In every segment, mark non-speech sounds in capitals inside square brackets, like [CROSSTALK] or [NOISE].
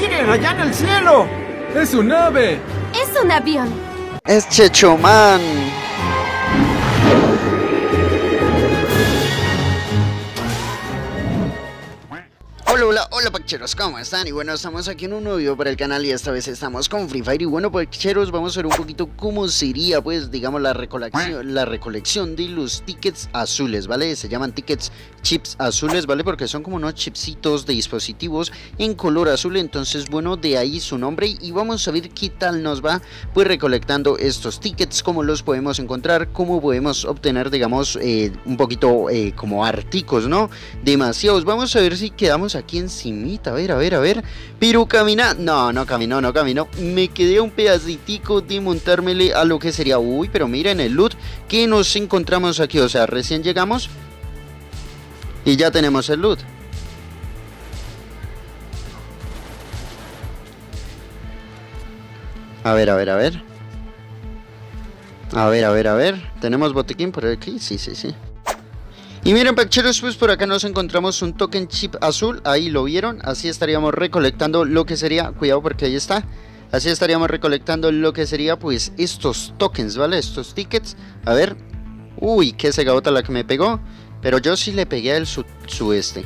Miren, allá en el cielo. ¡Es un ave! Es un avión. Es Chechomán. Hola, hola, hola Pacheros, ¿cómo están? Y bueno, estamos aquí en un nuevo video para el canal y esta vez estamos con Free Fire Y bueno Pacheros, vamos a ver un poquito cómo sería pues digamos la recolección, la recolección de los tickets azules, ¿vale? Se llaman tickets chips azules, ¿vale? Porque son como unos chipsitos de dispositivos en color azul Entonces bueno, de ahí su nombre y vamos a ver qué tal nos va pues recolectando estos tickets Cómo los podemos encontrar, cómo podemos obtener digamos eh, un poquito eh, como articos, ¿no? Demasiados, vamos a ver si quedamos aquí aquí encimita, a ver, a ver, a ver. Pero camina, no, no caminó, no caminó. Me quedé un pedacitico de montármele a lo que sería, uy, pero miren el loot que nos encontramos aquí, o sea, recién llegamos y ya tenemos el loot. A ver, a ver, a ver. A ver, a ver, a ver. ¿Tenemos botiquín por aquí? Sí, sí, sí. Y miren pacheros, pues por acá nos encontramos un token chip azul, ahí lo vieron, así estaríamos recolectando lo que sería, cuidado porque ahí está, así estaríamos recolectando lo que sería pues estos tokens, ¿vale? Estos tickets, a ver, uy, qué segagota la que me pegó, pero yo sí le pegué al su, su este.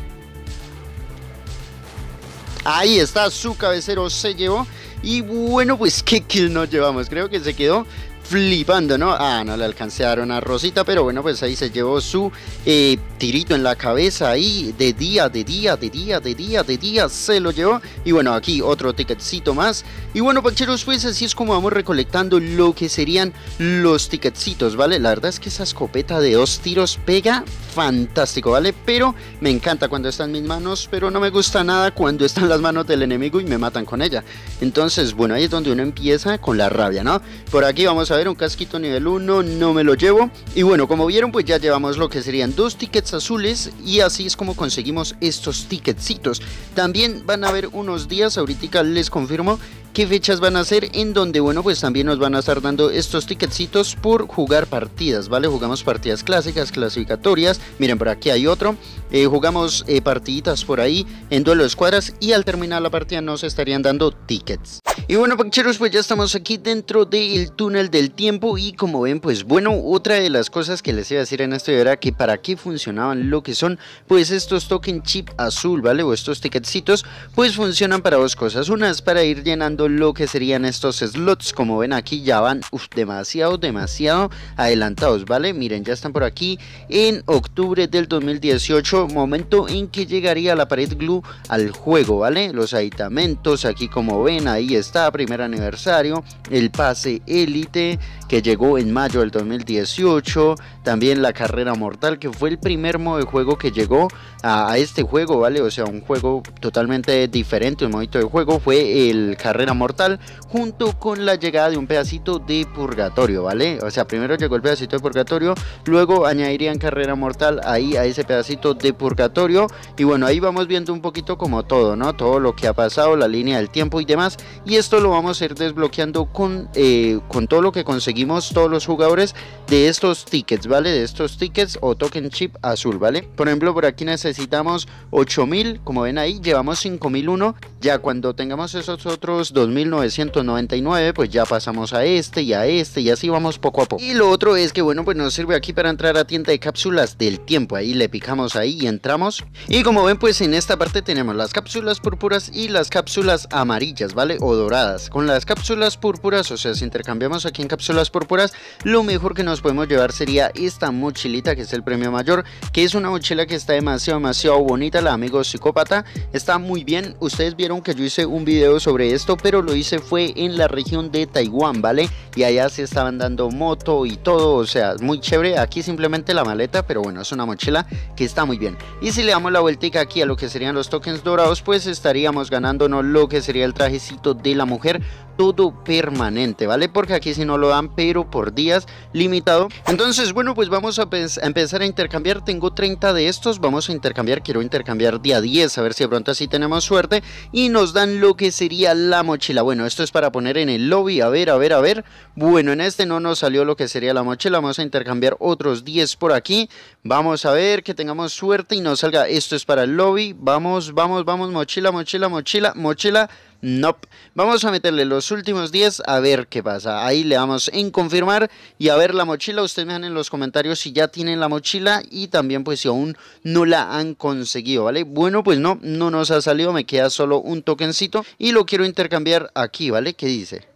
Ahí está, su cabecero se llevó. Y bueno, pues [LAUGHS] qué kill nos llevamos. Creo que se quedó flipando, ¿no? Ah, no le alcancé a rosita, pero bueno, pues ahí se llevó su eh, tirito en la cabeza ahí, de día, de día, de día, de día, de día, se lo llevó. Y bueno, aquí otro ticketcito más. Y bueno, pancheros, pues así es como vamos recolectando lo que serían los ticketcitos, ¿vale? La verdad es que esa escopeta de dos tiros pega fantástico, ¿vale? Pero me encanta cuando está en mis manos, pero no me gusta nada cuando están en las manos del enemigo y me matan con ella. Entonces, bueno, ahí es donde uno empieza con la rabia, ¿no? Por aquí vamos a ver un casquito nivel 1, no me lo llevo. Y bueno, como vieron, pues ya llevamos lo que serían dos tickets azules y así es como conseguimos estos ticketcitos. También van a haber unos días, ahorita les confirmo, qué fechas van a ser en donde bueno pues también nos van a estar dando estos ticketcitos por jugar partidas vale jugamos partidas clásicas clasificatorias. Miren por aquí hay otro. Eh, jugamos eh, partiditas por ahí en duelo de escuadras y al terminar la partida nos estarían dando tickets. Y bueno pancheros pues ya estamos aquí dentro del túnel del tiempo y como ven pues bueno otra de las cosas que les iba a decir en esto era que para qué funcionaban lo que son pues estos token chip azul vale o estos ticketcitos pues funcionan para dos cosas. Una es para ir llenando lo que serían estos slots. Como ven aquí ya van demasiado demasiado adelantados vale miren ya están por aquí en octubre del 2018 momento en que llegaría la pared glue al juego vale los aditamentos aquí como ven ahí está primer aniversario el pase élite que llegó en mayo del 2018 también la carrera mortal que fue el primer modo de juego que llegó a, este juego vale o sea un juego totalmente diferente un modito de juego fue el carrera mortal junto con la llegada de un pedacito de purgatorio, ¿vale? O sea, primero llegó el pedacito de purgatorio, luego añadirían carrera mortal ahí a ese pedacito de purgatorio y bueno, ahí vamos viendo un poquito como todo, ¿no? Todo lo que ha pasado, la línea del tiempo y demás y esto lo vamos a ir desbloqueando con, eh, con todo lo que conseguimos todos los jugadores de estos tickets, ¿vale? De estos tickets o token chip azul, ¿vale? Por ejemplo, por aquí necesitamos 8000, como ven ahí, llevamos 5001, ya cuando tengamos esos otros 2999 pues ya pasamos a este y a este y así vamos poco a poco. Y lo otro es que bueno pues nos sirve aquí para entrar a tienda de cápsulas del tiempo. Ahí le picamos ahí y entramos. Y como ven pues en esta parte tenemos las cápsulas púrpuras y las cápsulas amarillas vale o doradas. Con las cápsulas púrpuras o sea si intercambiamos aquí en cápsulas púrpuras lo mejor que nos podemos llevar sería esta mochilita que es el premio mayor que es una mochila que está demasiado demasiado bonita la amigo psicópata. Está muy bien. Ustedes vieron que yo hice un video sobre esto pero lo hice fue en la región de Taiwán, ¿vale? Y allá se estaban dando moto y todo, o sea, muy chévere. Aquí simplemente la maleta, pero bueno, es una mochila que está muy bien. Y si le damos la vueltica aquí a lo que serían los tokens dorados, pues estaríamos ganándonos lo que sería el trajecito de la mujer todo permanente, ¿vale? Porque aquí si no lo dan, pero por días limitado. Entonces, bueno, pues vamos a, empezar a intercambiar. Tengo 30 de estos, vamos a intercambiar. Quiero intercambiar día 10, a ver si de pronto así tenemos suerte. Y nos dan lo que sería la mochila. Bueno, esto es para poner en el lobby. A ver, a ver, a ver. Bueno, en este no nos salió lo que sería la mochila. Vamos a intercambiar otros 10 por aquí. Vamos a ver que tengamos suerte y nos salga. Esto es para el lobby. Vamos, vamos, vamos. Mochila, mochila, mochila, mochila. Nope. Vamos a meterle los últimos 10 a ver qué pasa. Ahí le damos en confirmar y a ver la mochila. Ustedes me dan en los comentarios si ya tienen la mochila y también pues si aún no la han conseguido, ¿vale? Bueno, pues no, no nos ha salido. Me queda solo un tokencito y lo quiero intercambiar aquí, ¿vale? ¿Qué dice?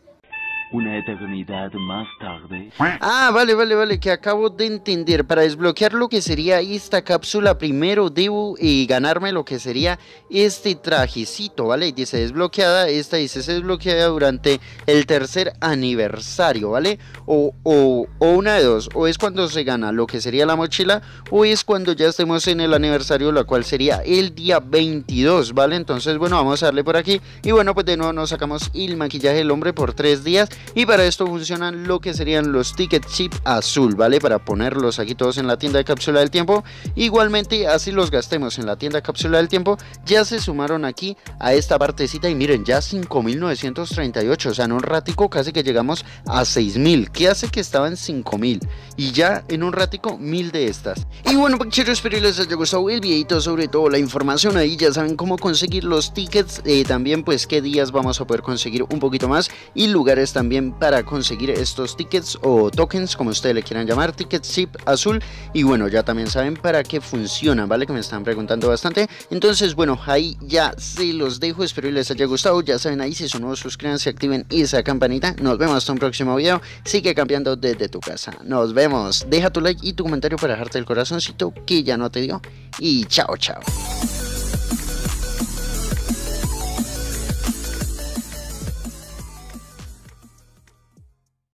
Una eternidad más tarde. Ah, vale, vale, vale, que acabo de entender. Para desbloquear lo que sería esta cápsula, primero debo eh, ganarme lo que sería este trajecito, ¿vale? Dice desbloqueada, esta dice se desbloqueada durante el tercer aniversario, ¿vale? O, o, o una de dos, o es cuando se gana lo que sería la mochila, o es cuando ya estemos en el aniversario, lo cual sería el día 22, ¿vale? Entonces, bueno, vamos a darle por aquí. Y bueno, pues de nuevo nos sacamos el maquillaje del hombre por tres días. Y para esto funcionan lo que serían los ticket chip azul, ¿vale? Para ponerlos aquí todos en la tienda de cápsula del tiempo. Igualmente, así los gastemos en la tienda de cápsula del tiempo, ya se sumaron aquí a esta partecita y miren, ya 5938, o sea, en un ratico casi que llegamos a 6000, que hace que estaba en 5000 y ya en un ratico 1000 de estas. Y bueno, pues espero les haya gustado el videito, sobre todo la información ahí, ya saben cómo conseguir los tickets, eh, también pues qué días vamos a poder conseguir un poquito más y lugares también para conseguir estos tickets o tokens, como ustedes le quieran llamar, ticket chip azul. Y bueno, ya también saben para qué funcionan, ¿vale? Que me están preguntando bastante. Entonces, bueno, ahí ya se los dejo. Espero les haya gustado. Ya saben, ahí si son nuevos, suscríbanse, activen esa campanita. Nos vemos hasta un próximo video. Sigue cambiando desde tu casa. Nos vemos. Deja tu like y tu comentario para dejarte el corazoncito que ya no te dio. Y chao, chao.